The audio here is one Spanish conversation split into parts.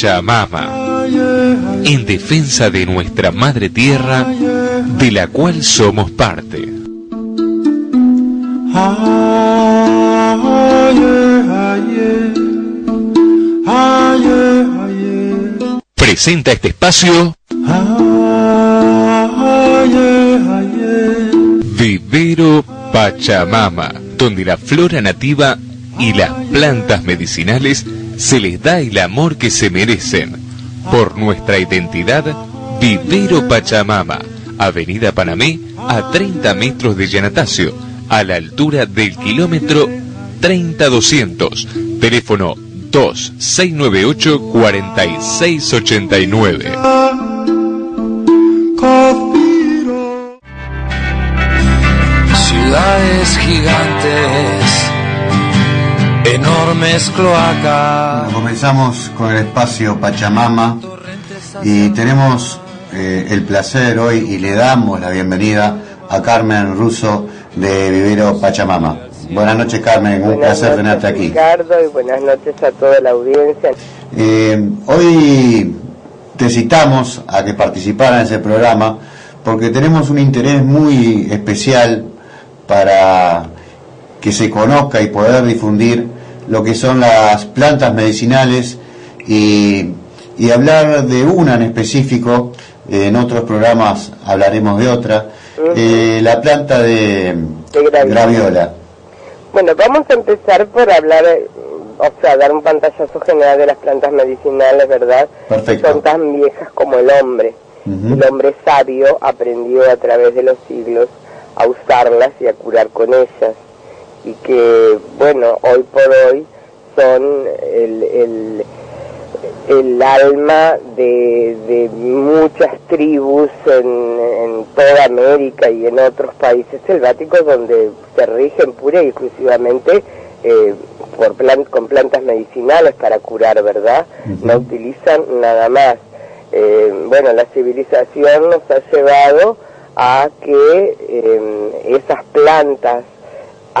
Pachamama, en defensa de nuestra madre tierra, de la cual somos parte. Presenta este espacio Vivero Pachamama, donde la flora nativa y las plantas medicinales se les da el amor que se merecen. Por nuestra identidad, Vivero Pachamama, Avenida Panamé, a 30 metros de Yanatacio, a la altura del kilómetro 30200. Teléfono 2698 4689. Ciudades gigantes, enormes cloacas. comenzamos con el espacio Pachamama y tenemos eh, el placer hoy y le damos la bienvenida a Carmen Russo de Vivero Pachamama. Buenas noches Carmen, un placer tenerte aquí. Ricardo y buenas noches a toda la audiencia. Eh, hoy te citamos a que participara en ese programa porque tenemos un interés muy especial para que se conozca y poder difundir lo que son las plantas medicinales y, y hablar de una en específico, en otros programas hablaremos de otra, eh, la planta de, De graviola. graviola. Bueno, vamos a empezar por hablar, eh, o sea, dar un pantallazo general de las plantas medicinales, ¿verdad? Perfecto. Son tan viejas como el hombre. El hombre sabio aprendió a través de los siglos a usarlas y a curar con ellas. Y que, bueno, hoy por hoy son el, el, el alma de, de muchas tribus en, en toda América y en otros países selváticos donde se rigen pura y exclusivamente eh, por plan- con plantas medicinales para curar, ¿verdad? No utilizan nada más. Eh, bueno, la civilización nos ha llevado a que eh, esas plantas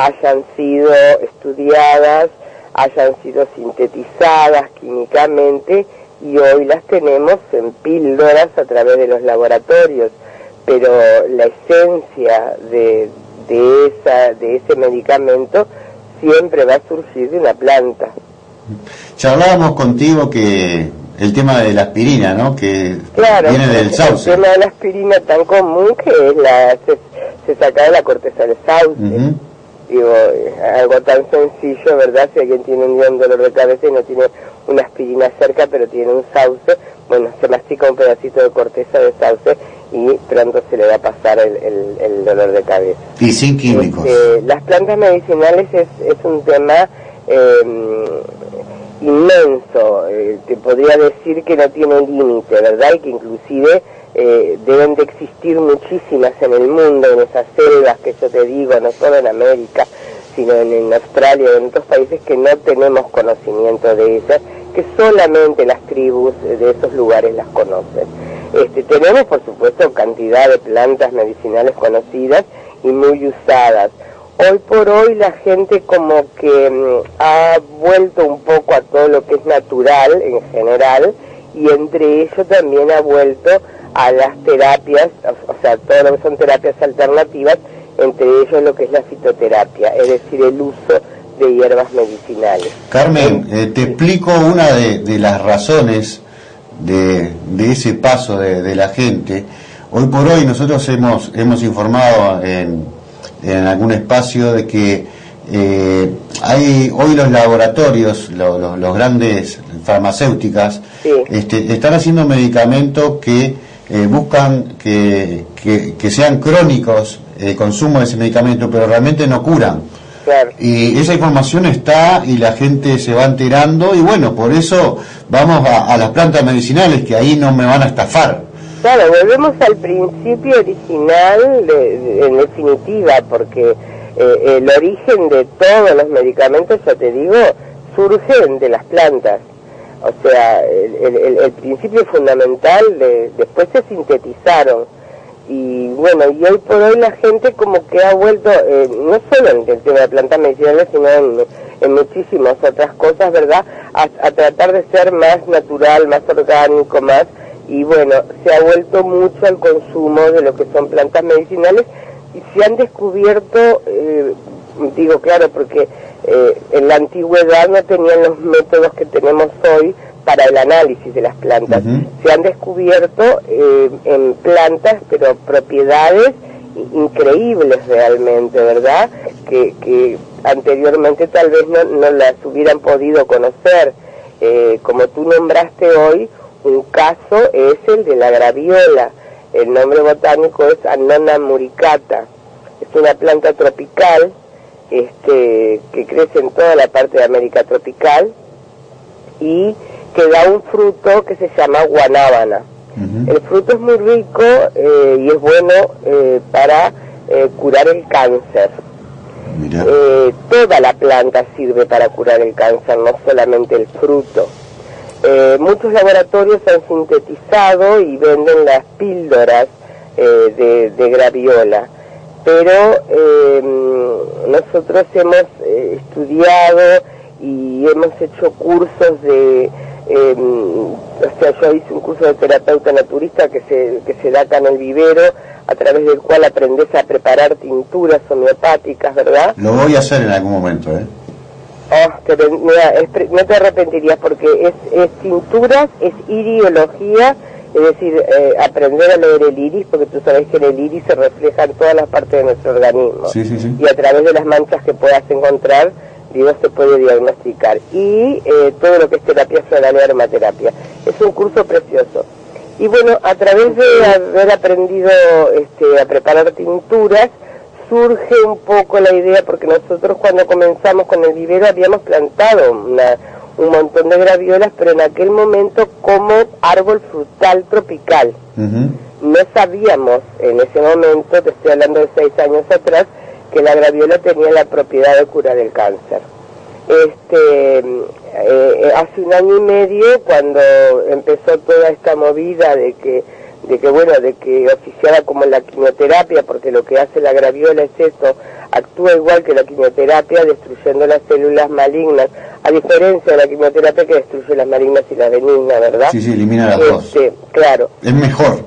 hayan sido estudiadas, hayan sido sintetizadas químicamente y hoy las tenemos en píldoras a través de los laboratorios, pero la esencia de, de, esa, de ese medicamento siempre va a surgir de una planta. Charlábamos contigo que el tema de la aspirina, ¿no? Que Claro, viene del el sauce. tema de la aspirina tan común que es la, se, se saca de la corteza del sauce. Digo, algo tan sencillo, ¿verdad? Si alguien tiene un un dolor de cabeza y no tiene una aspirina cerca, pero tiene un sauce, bueno, se mastica un pedacito de corteza de sauce y pronto se le va a pasar el, el- el dolor de cabeza. Y sin químicos. Este, las plantas medicinales es, es un tema eh, inmenso, eh, te podría decir que no tiene límite, ¿verdad? Y que inclusive eh, deben de existir muchísimas en el mundo, en esas selvas que yo te digo, no solo en América, sino en, en Australia en otros países que no tenemos conocimiento de ellas, que solamente las tribus de esos lugares las conocen. Este, tenemos, por supuesto, cantidad de plantas medicinales conocidas y muy usadas. Hoy por hoy la gente como que mm, ha vuelto un poco a todo lo que es natural en general y entre ello también ha vuelto a las terapias, o, o sea, todo lo que son terapias alternativas, entre ellos lo que es la fitoterapia, es decir, el uso de hierbas medicinales. Carmen, eh, te explico una de, de las razones de, de ese paso de, de la gente. Hoy por hoy nosotros hemos, hemos informado en, en algún espacio de que eh, hay hoy los laboratorios, lo- lo- los grandes farmacéuticas, Sí. este, están haciendo medicamentos que eh, buscan que, que- que sean crónicos el consumo de ese medicamento, pero realmente no curan. Claro. Y esa información está y la gente se va enterando y bueno, por eso vamos a, a las plantas medicinales que ahí no me van a estafar. Claro, volvemos al principio original, de- de- en definitiva, porque eh, el origen de todos los medicamentos, ya te digo, surgen de las plantas. O sea, el, el- el- principio fundamental, de- después se sintetizaron. Y bueno, y hoy por hoy la gente como que ha vuelto, eh, no solo en el tema de plantas medicinales, sino en, muchísimas otras cosas, ¿verdad? A, a, tratar de ser más natural, más orgánico, más... Y bueno, se ha vuelto mucho al consumo de lo que son plantas medicinales. Y se han descubierto, eh, digo claro, porque eh, en la antigüedad no tenían los métodos que tenemos hoy para el análisis de las plantas. Se han descubierto eh, en plantas, pero propiedades increíbles realmente, ¿verdad? Que, que anteriormente tal vez no, no las hubieran podido conocer. Eh, como tú nombraste hoy, un caso es el de la graviola. El nombre botánico es Annona muricata. Es una planta tropical este, que crece en toda la parte de América tropical y que da un fruto que se llama guanábana. El fruto es muy rico eh, y es bueno eh, para eh, curar el cáncer. Toda la planta sirve para curar el cáncer, no solamente el fruto. Muchos laboratorios han sintetizado y venden las píldoras de, de, graviola, pero nosotros hemos estudiado y hemos hecho cursos de eh, o sea, yo hice un curso de terapeuta naturista que se, que se da acá en el vivero, a través del cual aprendes a preparar tinturas homeopáticas, ¿verdad? Lo voy a hacer en algún momento, ¿eh? Oh, te, mira, es, no te arrepentirías porque es, es tinturas, es iriología, es decir, eh, aprender a leer el iris, porque tú sabes que en el iris se reflejan todas las partes de nuestro organismo. Sí, sí, sí. Y a través de las manchas que puedas encontrar, Dios se puede diagnosticar. Y eh, todo lo que es terapia floral y aromaterapia. Es un curso precioso. Y bueno, a través de haber aprendido este, a preparar tinturas, surge un poco la idea, porque nosotros cuando comenzamos con el vivero habíamos plantado un montón de graviolas, pero en aquel momento como árbol frutal tropical. No sabíamos en ese momento, te estoy hablando de seis años atrás, que la graviola tenía la propiedad de curar el cáncer. Este, eh, hace un año y medio, cuando empezó toda esta movida de que, de que bueno, de que oficiara como la quimioterapia, porque lo que hace la graviola es eso, actúa igual que la quimioterapia, destruyendo las células malignas, a diferencia de la quimioterapia que destruye las malignas y las benignas, ¿verdad? Sí, sí, elimina las este, dos. Claro. Es mejor.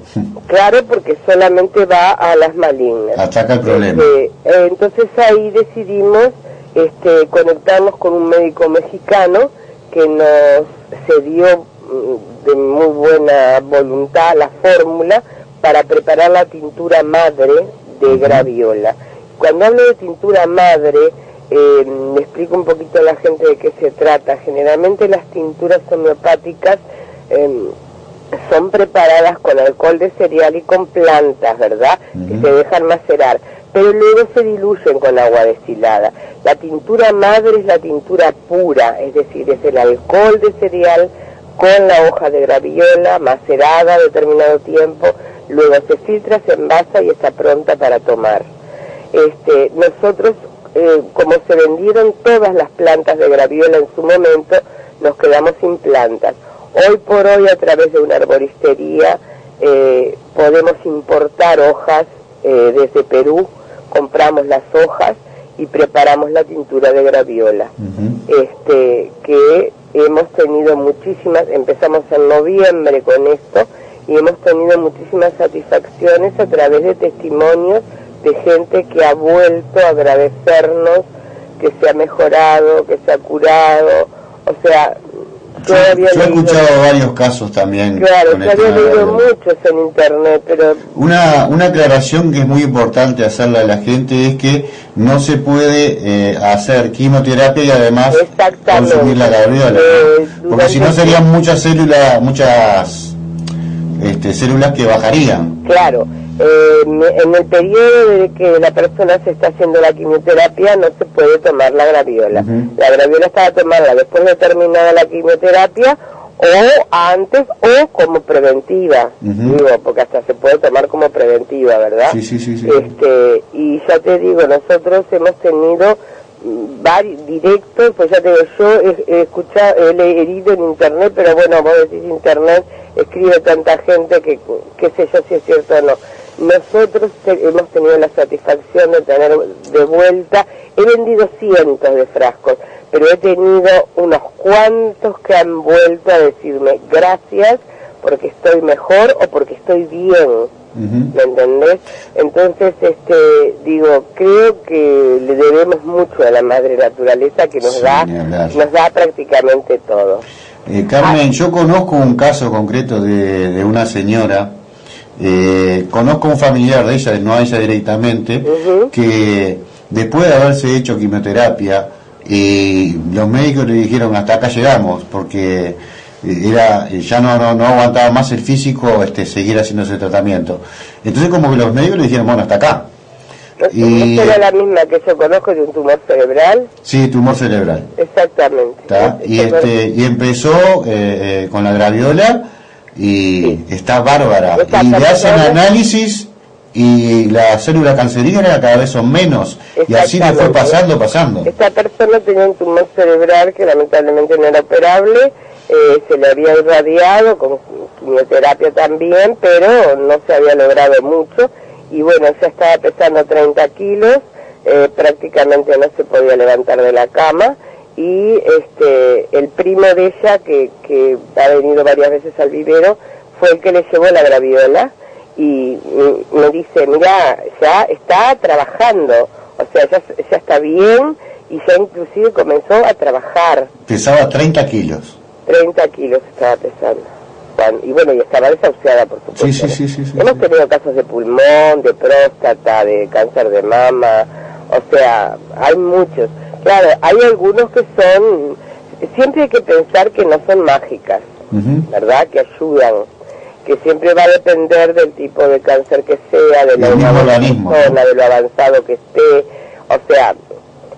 Claro, porque solamente va a las malignas. Ataca el problema. Este, eh, entonces ahí decidimos este, conectarnos con un médico mexicano que nos cedió mm, de muy buena voluntad la fórmula para preparar la tintura madre de graviola. Cuando hablo de tintura madre, eh, explico un poquito a la gente de qué se trata. Generalmente las tinturas homeopáticas eh, son preparadas con alcohol de cereal y con plantas, ¿verdad? Que se dejan macerar, pero luego se diluyen con agua destilada. La tintura madre es la tintura pura, es decir, es el alcohol de cereal con la hoja de graviola macerada a determinado tiempo, luego se filtra, se envasa y está pronta para tomar. Este, nosotros, eh, como se vendieron todas las plantas de graviola en su momento, nos quedamos sin plantas. Hoy por hoy, a través de una arboristería, eh, podemos importar hojas eh, desde Perú, compramos las hojas y preparamos la tintura de graviola. este, que hemos tenido muchísimas, empezamos en noviembre con esto, y hemos tenido muchísimas satisfacciones a través de testimonios de gente que ha vuelto a agradecernos, que se ha mejorado, que se ha curado, o sea, yo, yo, he escuchado varios casos también. Claro, yo había leído muchos en internet, pero... Una, una aclaración que es muy importante hacerle a la gente es que no se puede eh, hacer quimioterapia y además consumir la graviola, eh, porque si no serían muchas células, muchas este, células que bajarían. Claro. Eh, en el periodo de que la persona se está haciendo la quimioterapia no se puede tomar la graviola. La graviola está a tomarla después de terminada la quimioterapia o antes o como preventiva, digo, porque hasta se puede tomar como preventiva, ¿verdad? Sí, sí, sí, Este, y ya te digo, nosotros hemos tenido mm, varios directos, pues ya te digo, yo he, escuchado, he leído en internet, pero bueno, vos decís internet, escribe tanta gente que qué sé yo si es cierto o no nosotros hemos tenido la satisfacción de tener de vuelta, he vendido cientos de frascos, pero he tenido unos cuantos que han vuelto a decirme gracias porque estoy mejor o porque estoy bien. ¿Me entendés? Entonces, este, digo, creo que le debemos mucho a la madre naturaleza que nos da, nos da prácticamente todo. Eh, Carmen, yo conozco un caso concreto de, una señora, eh, conozco un familiar de ella, no a ella directamente, que después de haberse hecho quimioterapia, y los médicos le dijeron hasta acá llegamos, porque era ya no, no, aguantaba más el físico este seguir haciendo ese tratamiento. Entonces como que los médicos le dijeron, bueno, hasta acá. Y, era la misma que yo conozco de un tumor cerebral? Sí, tumor cerebral. Exactamente. Y, este, y empezó eh, eh, con la graviola y está bárbara. y le hacen análisis y la célula cancerígena cada vez son menos. Y así le fue pasando, pasando. Esta persona tenía un tumor cerebral que lamentablemente no era operable eh, se le había irradiado con quimioterapia también, pero no se había logrado mucho y bueno, ya estaba pesando 30 kilos, eh, prácticamente no se podía levantar de la cama y este el primo de ella, que, que ha venido varias veces al vivero, fue el que le llevó la graviola y me dice, mira, ya está trabajando, o sea, ya, ya está bien y ya inclusive comenzó a trabajar. Pesaba 30 kilos. 30 kilos estaba pesando. Y bueno, y estaba desahuciada, por supuesto. Sí, sí, sí, Hemos tenido casos de pulmón, de próstata, de cáncer de mama, o sea, hay muchos. Claro, hay algunos que son, siempre hay que pensar que no son mágicas, ¿verdad? Que ayudan, que siempre va a depender del tipo de cáncer que sea, de, la persona, de lo avanzado que esté, o sea,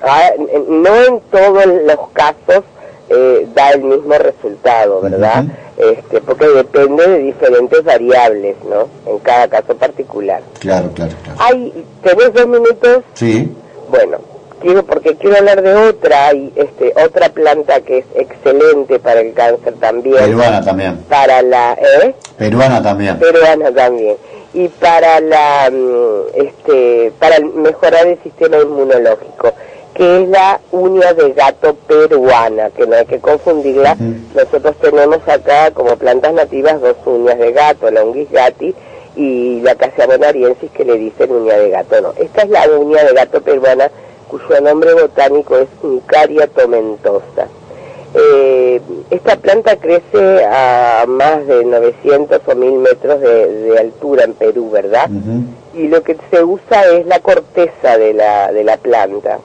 ah, no en todos los casos eh, da el mismo resultado, ¿verdad? este, porque depende de diferentes variables, ¿no? En cada caso particular. Claro, claro, claro. Hay, ¿Tenés dos minutos? Sí. Bueno, quiero porque quiero hablar de otra, y este, otra planta que es excelente para el cáncer también. Peruana también. Para la, ¿eh? Peruana también. Peruana también. Y para la, mm, este, para mejorar el sistema inmunológico que es la uña de gato peruana, que no hay que confundirla. Nosotros tenemos acá como plantas nativas dos uñas de gato, la unguis gati y la cassia bonariensis que le dicen uña de gato. No, esta es la uña de gato peruana cuyo nombre botánico es Uncaria tomentosa. Eh, esta planta crece a más de 900 o 1000 metros de, altura en Perú, ¿verdad? Y lo que se usa es la corteza de la, de la planta.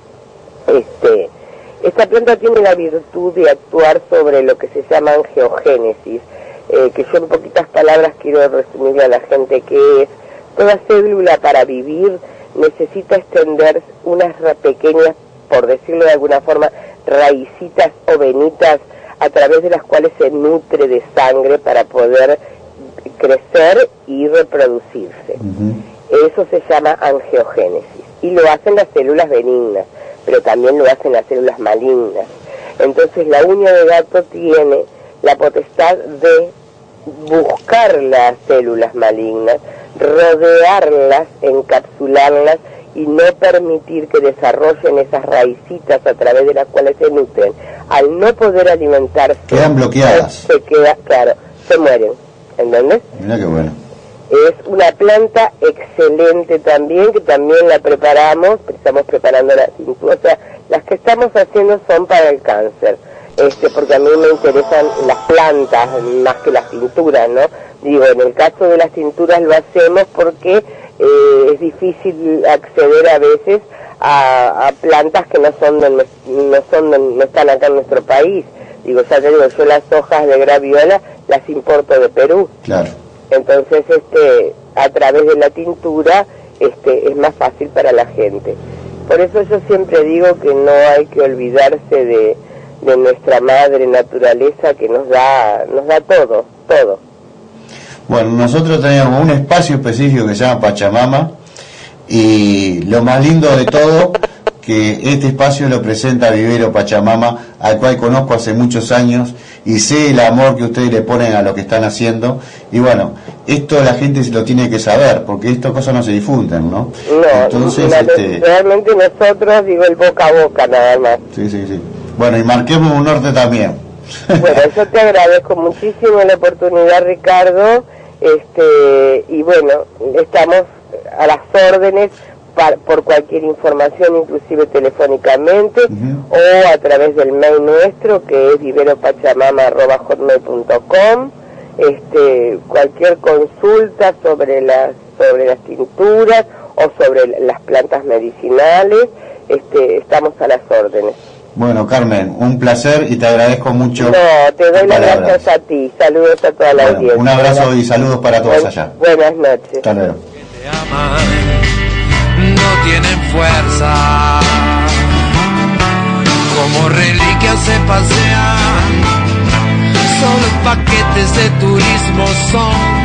Este, esta planta tiene la virtud de actuar sobre lo que se llama angiogénesis, eh, que yo en poquitas palabras quiero resumirle a la gente que es toda célula para vivir necesita extender unas pequeñas, por decirlo de alguna forma, raicitas o venitas a través de las cuales se nutre de sangre para poder crecer y reproducirse. Eso se llama angiogénesis y lo hacen las células benignas pero también lo hacen las células malignas. Entonces la uña de gato tiene la potestad de buscar las células malignas, rodearlas, encapsularlas y no permitir que desarrollen esas raicitas a través de las cuales se nutren. Al no poder alimentarse, quedan bloqueadas. Se queda, claro, se mueren. ¿Entendés? Mira qué bueno. Es una planta excelente también, que también la preparamos, estamos preparando la cintura, o sea, las que estamos haciendo son para el cáncer, este, porque a mí me interesan las plantas más que las cinturas, ¿no? Digo, en el caso de las cinturas lo hacemos porque eh, es difícil acceder a veces a, plantas que no son, no son, no están acá en nuestro país. Digo, ya te digo, yo las hojas de graviola las importo de Perú. Claro. Entonces, este, a través de la tintura, este, es más fácil para la gente. Por eso yo siempre digo que no hay que olvidarse de, de nuestra madre naturaleza que nos da, nos da todo, todo. Bueno, nosotros tenemos un espacio específico que se llama Pachamama y lo más lindo de todo que este espacio lo presenta Vivero Pachamama, al cual conozco hace muchos años y sé el amor que ustedes le ponen a lo que están haciendo. Y bueno, esto la gente se lo tiene que saber, porque estas cosas no se difunden, ¿no? No, Entonces, este... realmente nosotros digo el boca a boca nada más. Sí, sí, sí. Bueno, y marquemos un norte también. Bueno, yo te agradezco muchísimo la oportunidad, Ricardo, este y bueno, estamos a las órdenes por cualquier información, inclusive telefónicamente, o a través del mail nuestro, que es viveropachamama.com. Este, cualquier consulta sobre las, sobre las tinturas o sobre las plantas medicinales, este, estamos a las órdenes. Bueno, Carmen, un placer y te agradezco mucho. No, te doy las gracias a ti. Saludos a toda la audiencia. Un abrazo y saludos para todos allá. Buenas noches. Hasta luego fuerza. Como reliquias se pasean, solo paquetes de turismo son